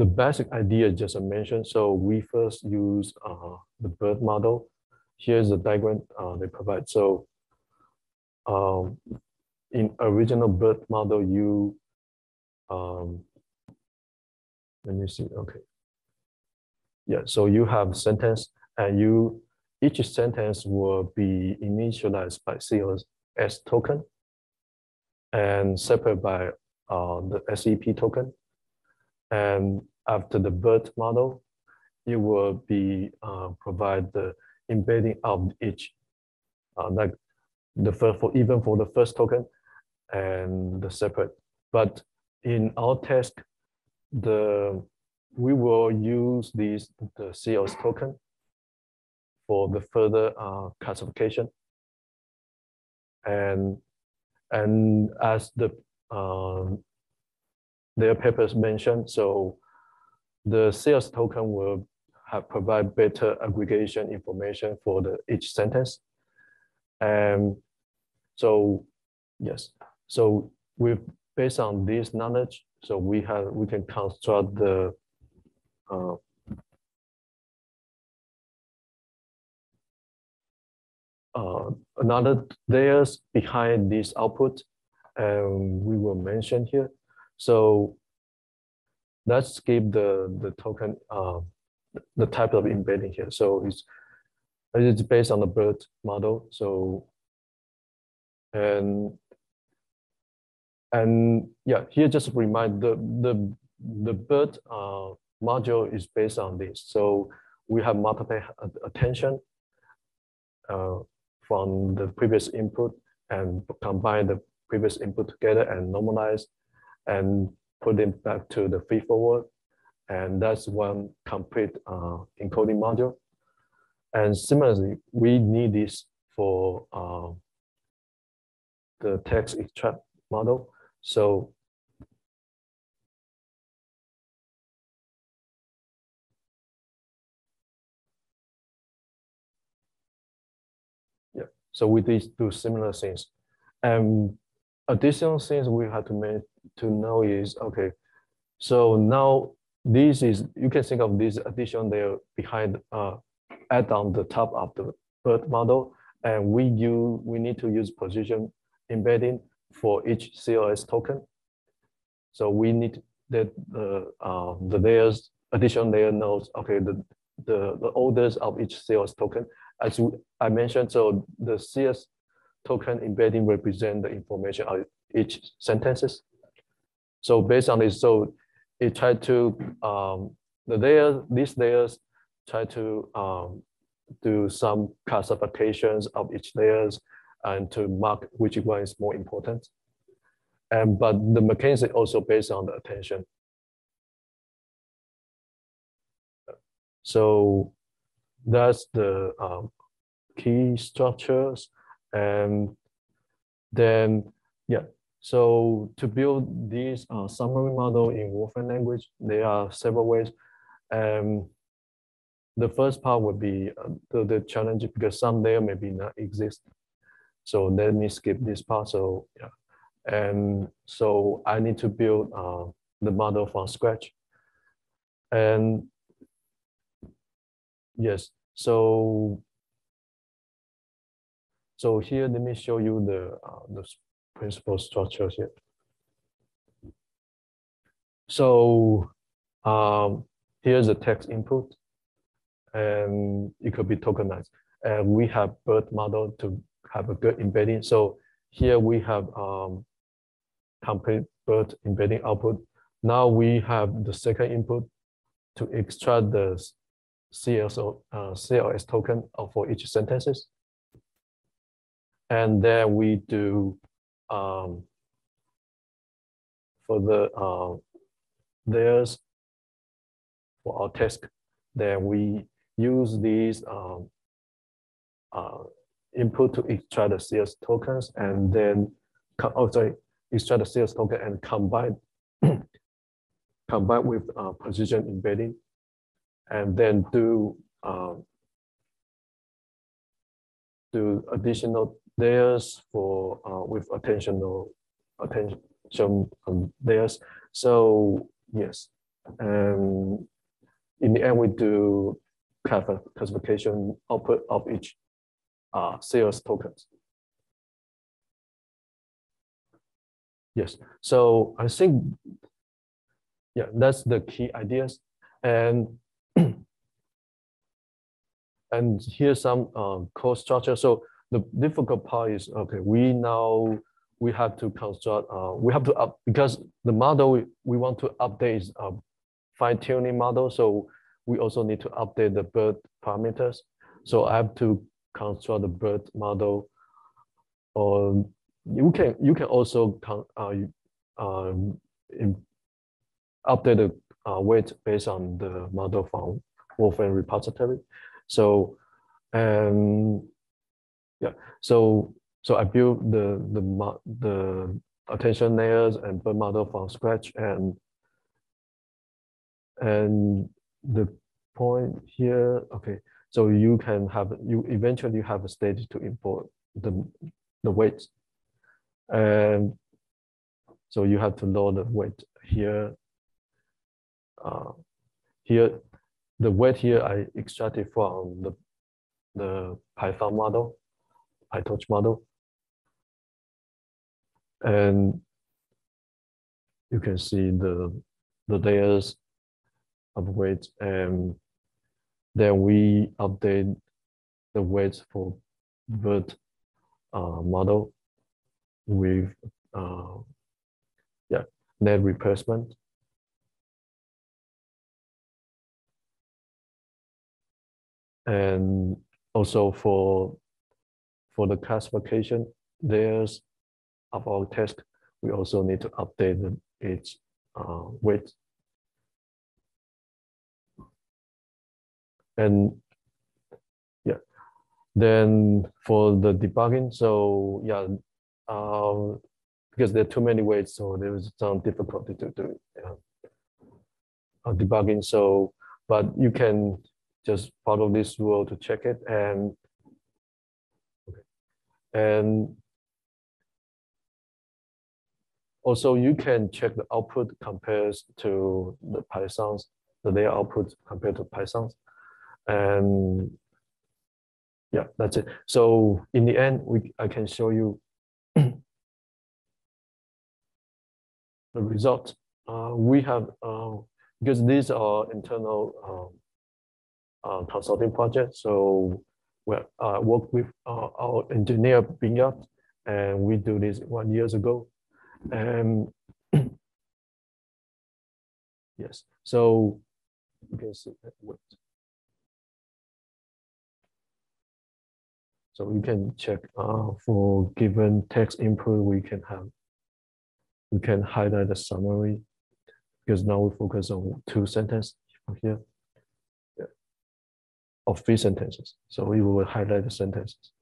the basic idea just I mentioned. So we first use uh, the BERT model. Here's the diagram uh, they provide. So um, in original BERT model, you, um, let me see, okay. Yeah, so you have sentence and you, each sentence will be initialized by CLS token and separate by uh, the SEP token. And after the BERT model, it will be uh, provide the embedding of each, uh, like the first for even for the first token and the separate. But in our task, the we will use these the CLS token for the further uh, classification. And and as the um, their papers mentioned, so the CLS token will have provide better aggregation information for the each sentence. And so yes, so we based on this knowledge, so we have we can construct the uh, uh, another layers behind this output, and we will mention here. So let's skip the the token uh, the type of embedding here. So it's it's based on the BERT model. So and and yeah, here just remind the the the BERT uh, module is based on this. So we have multiple attention uh, from the previous input and combine the previous input together and normalize and put them back to the feed forward. And that's one complete uh, encoding module. And similarly, we need this for uh, the text extract model. So yeah, so we do similar things. And additional things we have to make to know is okay. So now this is you can think of this addition there behind uh add on the top of the BERT model, and we use we need to use position embedding for each CLS token. So we need that the uh, the layers addition layer knows okay the the the orders of each CLS token as I mentioned. So the CS token embedding represent the information of each sentences. So based on this, so it tried to um, the layer these layers try to um, do some classifications of each layers and to mark which one is more important. And but the mechanism also based on the attention. So that's the um, key structures. And then, yeah, so to build this uh, summary model in Wolfram language, there are several ways. Um, the first part would be uh, the, the challenge because some layer maybe not exist. So let me skip this part. So yeah, and so I need to build uh, the model from scratch. And yes, so so here let me show you the uh, the principal structures here. So um, here's the text input, and it could be tokenized. And we have BERT model to have a good embedding. So here we have um, complete BERT embedding output. Now we have the second input to extract the CLS, uh, CLS token for each sentences. And then we do um, for the uh, layers for our task, then we use these um, uh, input to extract the CLS tokens and then, oh sorry, extract the CLS token and combine combine with uh, position embedding and then do um, do additional layers for uh, with attentional attention um, layers. So yes, And in the end, we do classification output of each uh, CLS tokens. Yes, so I think, yeah, that's the key ideas. And and here's some uh, code structure. So the difficult part is, okay, we now, we have to construct, uh, we have to up, because the model we, we want to update is a fine tuning model. So we also need to update the BERT parameters. So I have to construct the BERT model or you can you can also uh, um, update the uh, weight based on the model from Wolfram repository. So, um, yeah, so so I built the the the attention layers and BERT model from scratch, and and the point here, okay, so you can have you eventually you have a stage to import the the weights, and so you have to load the weight here. Uh, here the weight here I extracted from the, the Python model, PyTorch model. And you can see the, the layers of weight and then we update the weights for BERT uh, model with uh, yeah net replacement And also for, for the classification layers of our test, we also need to update its uh, weight. And yeah, then for the debugging, so yeah, um, because there are too many weights, so there is some difficulty to do uh, debugging. So, but you can just follow this rule to check it and. And also you can check the output compares to the Pythons, the layer output compared to Pythons. And yeah, that's it. So in the end, we I can show you the result. Uh, we have, uh, because these are internal um, uh, consulting project. So we uh, work with uh, our engineer Bingyat, and we do this one years ago. And yes, so you can see that works. So you can check uh, for given text input, we can have, we can highlight the summary because now we focus on two sentences here of three sentences. So we will highlight the sentences.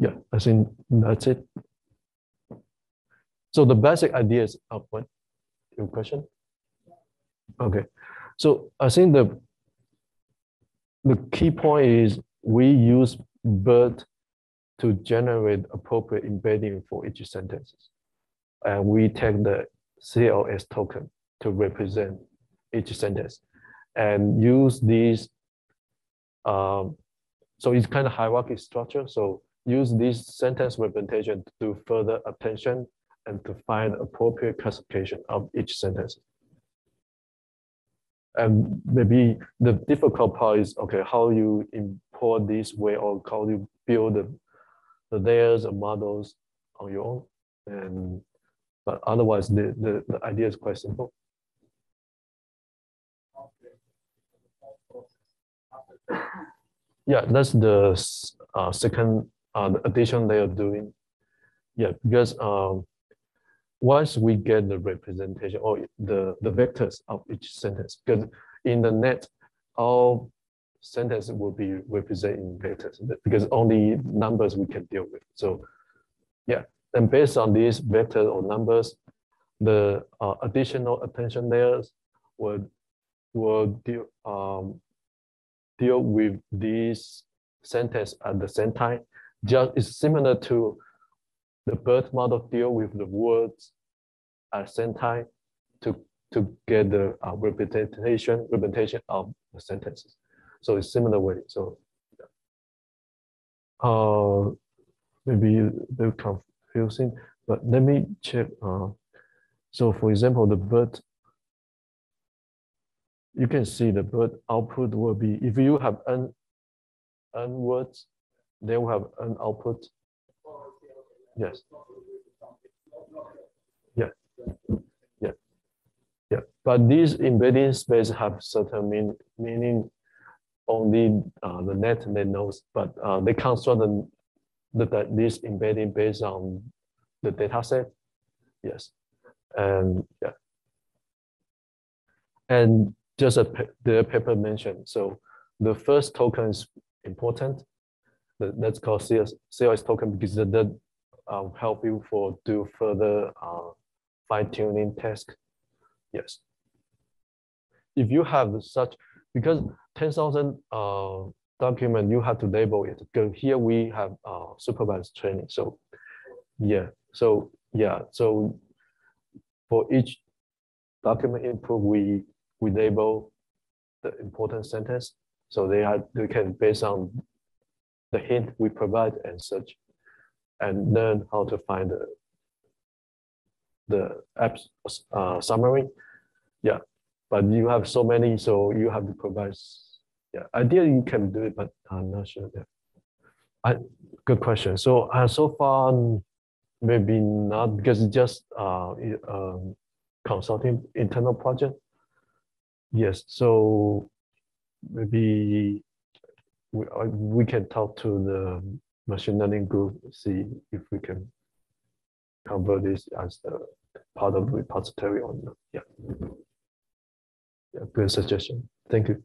Yeah, I think that's it. So the basic ideas of what your question? Okay, so I think the the key point is we use BERT to generate appropriate embedding for each sentences. And we take the CLS token to represent each sentence and use these. Um, so it's kind of hierarchy structure. So use this sentence representation to do further attention and to find appropriate classification of each sentence. And maybe the difficult part is, okay, how you import this way or how you build the, the layers of models on your own. And but otherwise the, the, the idea is quite simple. Yeah, that's the uh, second uh, addition they are doing. Yeah, because um, once we get the representation or the, the vectors of each sentence, because in the net, all sentences will be represented in vectors because only numbers we can deal with. So yeah, and based on these vectors or numbers, the uh, additional attention layers will will deal um, deal with this sentence at the same time. Just is similar to the BERT model deal with the words at the same time to to get the uh, representation representation of the sentences. So it's similar way. So uh, maybe a bit confusing, but let me check. Uh, so for example, the BERT, you can see the BERT output will be, if you have n, n words, then we have an output. Yes. Yeah. Yeah. Yeah. But these embedding space have certain mean, meaning only uh, the net they knows, but uh, they construct the, the, this embedding based on the data set. Yes. And yeah. And just a the paper mentioned, so the first token is important. That's called CS, COS token because that, that um, help you for do further uh, fine tuning task. Yes. If you have such, because 10,000 uh, document, you have to label it. Because here we have uh, supervised training. So yeah, so yeah, so for each document input, we we label the important sentence. So they are they can based on the hint we provide and such, and learn how to find the the apps uh, summary. Yeah, but you have so many, so you have to provide yeah, ideally you can do it, but I'm not sure. Yeah. I, good question. So uh, so far, maybe not because it's just uh, um, consulting internal project. Yes, so maybe we, uh, we can talk to the machine learning group, see if we can convert this as the part of the repository or not. Yeah. Yeah, good suggestion. Thank you.